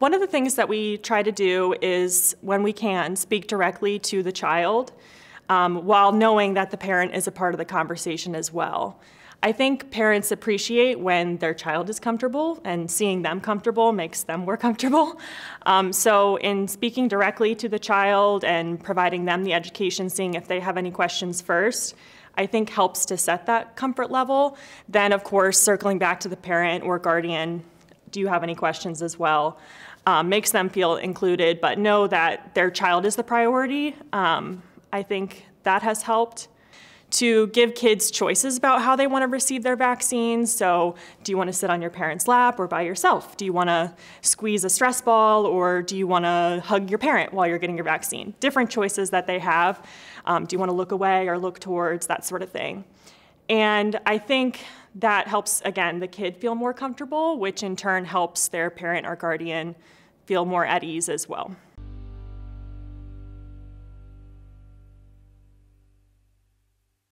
One of the things that we try to do is, when we can, speak directly to the child um, while knowing that the parent is a part of the conversation as well. I think parents appreciate when their child is comfortable, and seeing them comfortable makes them more comfortable. Um, so, in speaking directly to the child and providing them the education, seeing if they have any questions first, I think helps to set that comfort level. Then, of course, circling back to the parent or guardian, do you have any questions as well? Um, makes them feel included, but know that their child is the priority. Um, I think that has helped to give kids choices about how they want to receive their vaccines. So, do you want to sit on your parent's lap or by yourself? Do you want to squeeze a stress ball or do you want to hug your parent while you're getting your vaccine? Different choices that they have. Um, do you want to look away or look towards, that sort of thing. And I think that helps, again, the kid feel more comfortable, which in turn helps their parent or guardian feel more at ease as well.